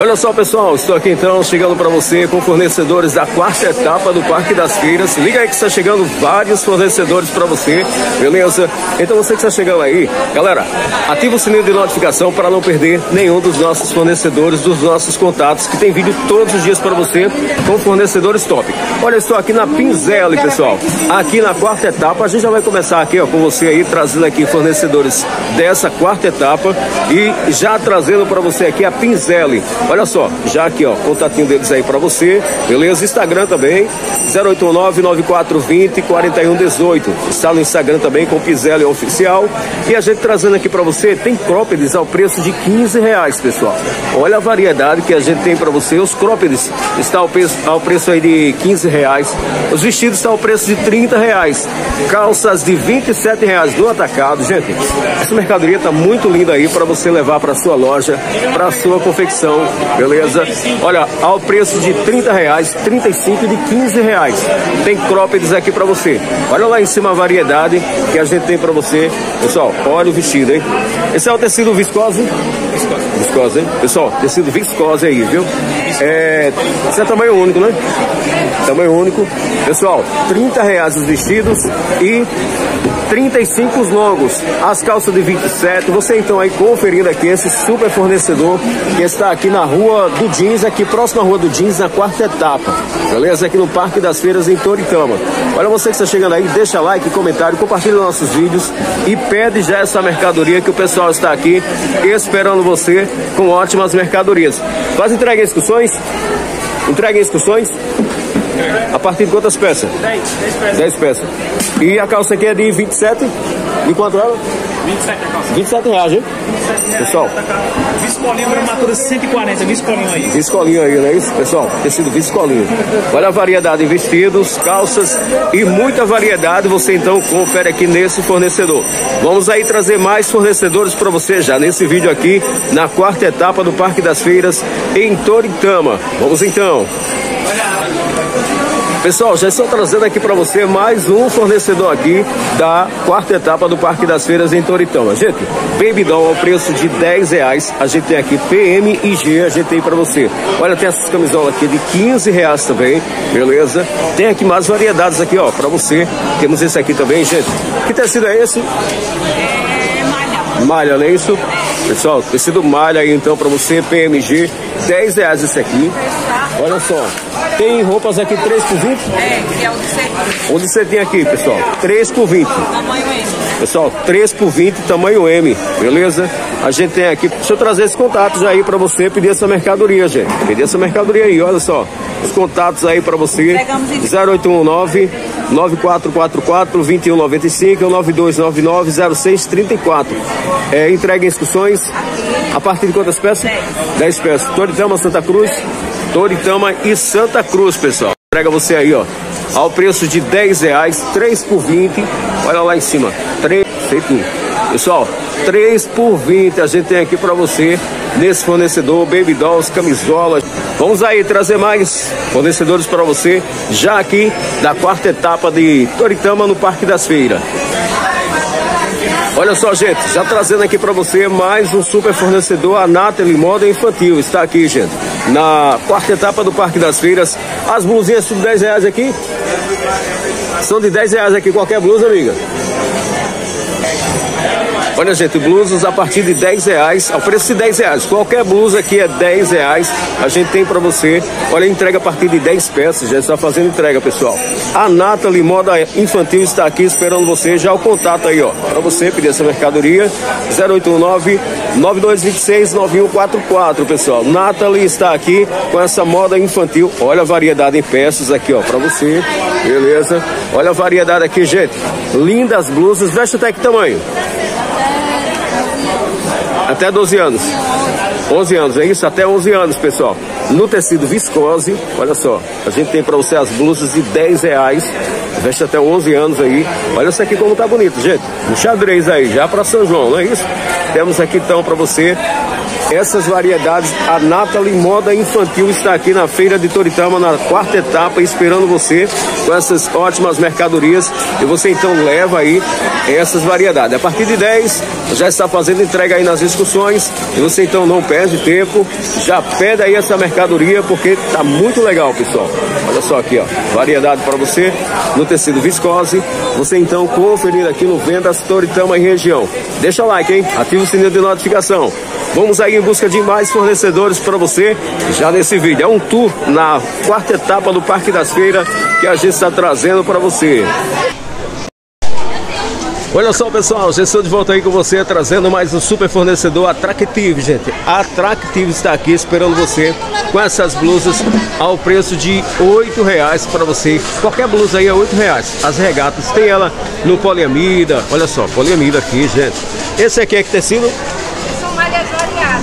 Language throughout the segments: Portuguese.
Olha só pessoal, estou aqui então chegando para você com fornecedores da quarta etapa do Parque das Feiras. Liga aí que está chegando vários fornecedores para você, beleza? Então você que está chegando aí, galera, ativa o sininho de notificação para não perder nenhum dos nossos fornecedores, dos nossos contatos, que tem vídeo todos os dias para você com fornecedores top. Olha, estou aqui na Pinzelli, pessoal. Aqui na quarta etapa, a gente já vai começar aqui ó, com você aí, trazendo aqui fornecedores dessa quarta etapa e já trazendo para você aqui a Pinzelli. Olha só, já aqui, ó, contatinho deles aí para você, beleza? Instagram também, 089-9420-4118. Está no Instagram também com Pizelli Oficial. E a gente trazendo aqui para você, tem croppeds ao preço de 15 reais, pessoal. Olha a variedade que a gente tem para você. Os croppeds está ao preço, ao preço aí de 15 reais. Os vestidos estão ao preço de 30 reais. Calças de 27 reais no atacado. Gente, essa mercadoria tá muito linda aí para você levar para sua loja, para sua confecção beleza? Olha, ao preço de 30 reais, 35 e de 15 reais. Tem croppeds aqui para você. Olha lá em cima a variedade que a gente tem para você. Pessoal, olha o vestido, hein? Esse é o tecido viscose? Viscose. Viscose, hein? Pessoal, tecido viscose aí, viu? É, esse é tamanho único, né? Tamanho único. Pessoal, 30 reais os vestidos e 35 os longos, as calças de 27. Você então aí conferindo aqui esse super fornecedor que está aqui na rua do Jeans, aqui próximo à rua do Jeans, na quarta etapa. Beleza? Aqui no Parque das Feiras em Toritama. Olha você que está chegando aí, deixa like, comentário, compartilha nossos vídeos e pede já essa mercadoria que o pessoal está aqui esperando você com ótimas mercadorias. Faz entrega em excursões? Entrega em excursões? A partir de quantas peças? 10, 10 peças. 10 peças. E a calça aqui é de 27? E quanto ela? 27 a calça. 27 reais, hein? 27 reais. Pessoal. Viscolinho, gramatura 140, viscolinho aí. Viscolinho aí, não é isso, pessoal? Tecido viscolinho. Olha a variedade de vestidos, calças e muita variedade você então confere aqui nesse fornecedor. Vamos aí trazer mais fornecedores para você já nesse vídeo aqui na quarta etapa do Parque das Feiras em Toritama. Vamos então. Pessoal, já estou trazendo aqui para você mais um fornecedor aqui da quarta etapa do Parque das Feiras em Toritama. Gente, Baby Doll ao preço de 10 reais. A gente tem aqui PM e G, a gente tem para você. Olha, tem essas camisolas aqui de 15 reais também, beleza? Tem aqui mais variedades aqui, ó, para você. Temos esse aqui também, gente. Que tecido é esse? Malha. Malha, não é isso? Pessoal, tecido malha aí então para você, PMG, 10 reais esse aqui. Olha só, tem roupas aqui 3 por 20? É, que é o de cetim. Onde você tem aqui, pessoal? 3 por 20. Tamanho M. Pessoal, 3 por 20, tamanho M, beleza? A gente tem aqui, deixa eu trazer esses contatos aí para você pedir essa mercadoria, gente. Pedir essa mercadoria aí, olha só. Os contatos aí para você. Pegamos em- 0819 9444 2195 ou 9299 0634. É, entrega em excursões. A partir de quantas peças? 10. 10 peças. Toritama, Santa Cruz. Toritama e Santa Cruz, pessoal. Entrega você aí, ó. Ao preço de 10 reais, 3 por 20. Olha lá em cima. 3, sei tudo. Pessoal, 3 por 20 a gente tem aqui para você nesse fornecedor, Baby Dolls, camisolas. Vamos aí trazer mais fornecedores para você já aqui da quarta etapa de Toritama no Parque das Feiras. Olha só, gente, já trazendo aqui para você mais um super fornecedor, a Nathalie Moda Infantil. Está aqui, gente, na quarta etapa do Parque das Feiras. As blusinhas tudo 10 reais aqui. São de 10 reais aqui qualquer blusa, amiga. Olha, gente, blusas a partir de 10 reais, ao preço de 10 reais. Qualquer blusa aqui é 10 reais. A gente tem para você. Olha, entrega a partir de 10 peças. Já está fazendo entrega, pessoal. A Nathalie Moda Infantil está aqui esperando você. Já o contato aí, ó, para você pedir essa mercadoria. 089 9226 9144, pessoal. Nathalie está aqui com essa moda infantil. Olha a variedade em peças aqui, ó, para você. Beleza? Olha a variedade aqui, gente. Lindas blusas. Veste até que tamanho? Até 12 anos. 11 anos, é isso? Até 11 anos, pessoal. No tecido viscose, olha só. A gente tem para você as blusas de 10 reais. Veste até 11 anos aí. Olha isso aqui como tá bonito, gente. Um xadrez aí, já para São João, não é isso? Temos aqui então para você essas variedades. A Nathalie Moda Infantil está aqui na Feira de Toritama, na quarta etapa, esperando você com essas ótimas mercadorias. E você então leva aí essas variedades. A partir de 10, já está fazendo entrega aí nas discussões. E você então não perde tempo, já pede aí essa mercadoria, porque tá muito legal, pessoal. Olha só aqui, ó, variedade para você no tecido viscose. Você então conferir aqui no Vendas Toritama e região. Deixa o like, hein? Ativa o sininho de notificação. Vamos aí em busca de mais fornecedores para você já nesse vídeo. É um tour na quarta etapa do Parque das Feiras que a gente está trazendo para você. Olha só, pessoal, já estou de volta aí com você, trazendo mais um super fornecedor Attractive, gente. A Attractive está aqui esperando você com essas blusas ao preço de oito reais para você. Qualquer blusa aí é oito reais. As regatas tem ela no poliamida, olha só, poliamida aqui, gente. Esse aqui é que tecido?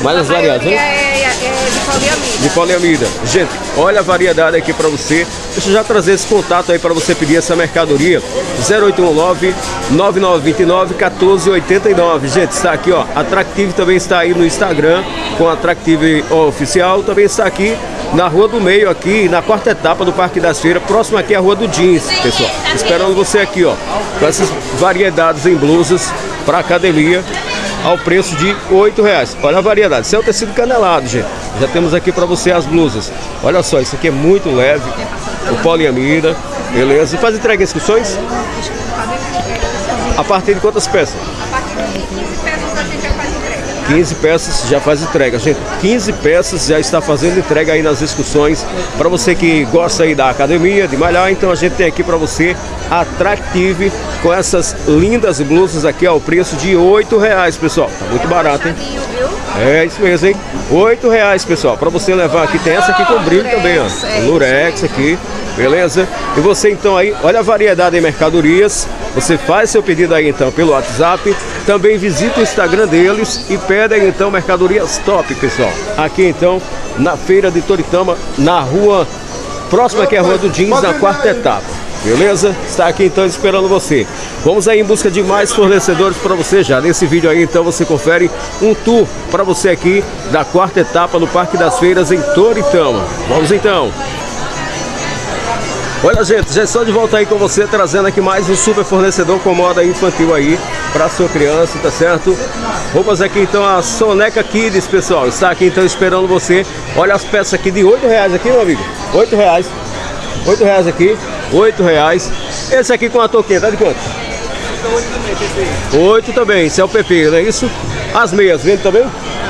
São malhas variadas. Hein? É, é, é de poliamida. de poliamida. Gente, olha a variedade aqui para você. Deixa eu já trazer esse contato aí para você pedir essa mercadoria. 0819 9929 1489. Gente, está aqui, ó. Atractive também está aí no Instagram com Atractive Oficial. Também está aqui na Rua do Meio, aqui na quarta etapa do Parque das Feiras. Próximo aqui é a Rua do Jeans, pessoal. Esperando você aqui, ó. Com essas variedades em blusas para academia ao preço de oito reais. Olha a variedade. Isso é o tecido canelado, gente. Já temos aqui para você as blusas. Olha só, isso aqui é muito leve. O poliamida, beleza. E faz entrega em inscrições? A partir de quantas peças? A partir de 15 peças 15 peças já faz entrega, gente. 15 peças já está fazendo entrega aí nas discussões. Para você que gosta aí da academia, de malhar, então a gente tem aqui para você Atractive com essas lindas blusas aqui ao preço de 8 reais, pessoal. Tá muito barato, hein? É isso mesmo, hein? 8 reais, pessoal. Para você levar aqui, tem essa aqui com brilho também, ó. Lurex aqui, beleza? E você então aí, olha a variedade em mercadorias. Você faz seu pedido aí então pelo WhatsApp. Também visita o Instagram deles e pede aí então mercadorias top, pessoal. Aqui então, na feira de Toritama, na rua, próxima aqui é a Rua do Jeans, na quarta etapa. Beleza? Está aqui então esperando você. Vamos aí em busca de mais fornecedores para você já. Nesse vídeo aí então você confere um tour para você aqui da quarta etapa no Parque das Feiras em Toritama. Vamos então. Olha gente, já estou de volta aí com você trazendo aqui mais um super fornecedor com moda infantil aí para sua criança, tá certo? Roupas aqui então a Soneca Kids, pessoal, está aqui então esperando você. Olha as peças aqui de 8 reais aqui, meu amigo. 8 reais. 8 reais aqui, 8 reais. Esse aqui com a touquinha, tá de quanto? 8 também, isso é o PP, não é isso? As meias, vende também?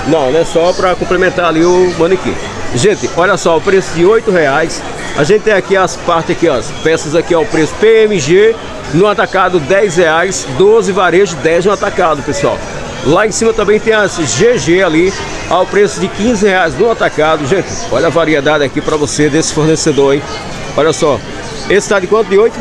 Não, né? Só para complementar ali o manequim. Gente, olha só, o preço de 8 reais. A gente tem aqui as partes aqui, ó, as peças aqui ao preço PMG, no atacado 10 reais, 12 varejo, 10 no atacado, pessoal. Lá em cima também tem as GG ali, ao preço de 15 reais no atacado. Gente, olha a variedade aqui para você desse fornecedor, hein? Olha só, esse tá de quanto? De 8?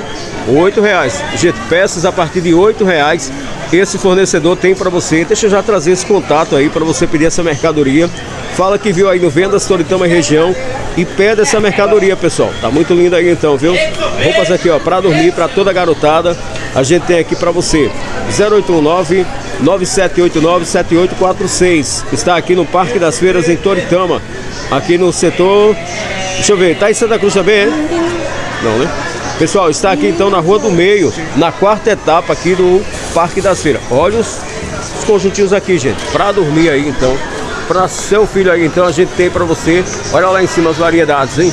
8 reais. Gente, peças a partir de 8 reais. Esse fornecedor tem para você. Deixa eu já trazer esse contato aí para você pedir essa mercadoria. Fala que viu aí no Vendas Toritama região e pede essa mercadoria, pessoal. Tá muito lindo aí então, viu? Roupas aqui, ó, para dormir para toda garotada. A gente tem aqui para você. 089 9789 7846. Está aqui no Parque das Feiras em Toritama, aqui no setor Deixa eu ver, tá em Santa Cruz também, é? Não, né? Pessoal, está aqui então na Rua do Meio, na quarta etapa aqui do Parque das Feiras. Olha os, os conjuntinhos aqui, gente, para dormir aí então. Para seu filho aí então, a gente tem para você. Olha lá em cima as variedades, hein?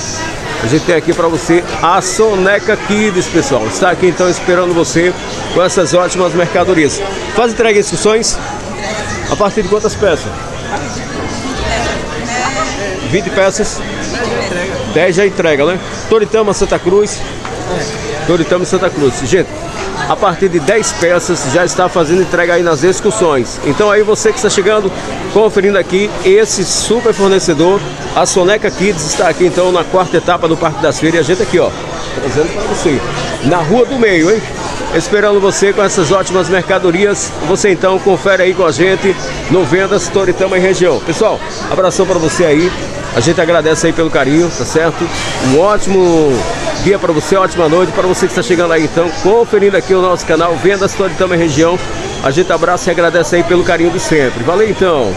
A gente tem aqui para você a Soneca Kids, pessoal. Está aqui então esperando você com essas ótimas mercadorias. Faz entrega em instruções? A partir de quantas peças? 20 peças. 10 já entrega, né? Toritama, Santa Cruz. Toritama, Santa Cruz. Gente, a partir de 10 peças já está fazendo entrega aí nas excursões. Então aí você que está chegando, conferindo aqui esse super fornecedor, a Soneca Kids está aqui então na quarta etapa do Parque das Feiras. E a gente aqui, ó, trazendo para você, na Rua do Meio, hein? Esperando você com essas ótimas mercadorias. Você então confere aí com a gente no Vendas Toritama e região. Pessoal, abração para você aí. A gente agradece aí pelo carinho, tá certo? Um ótimo dia para você, ótima noite para você que está chegando aí então, conferindo aqui o nosso canal Vendas Toritama e região. A gente abraça e agradece aí pelo carinho de sempre. Valeu então!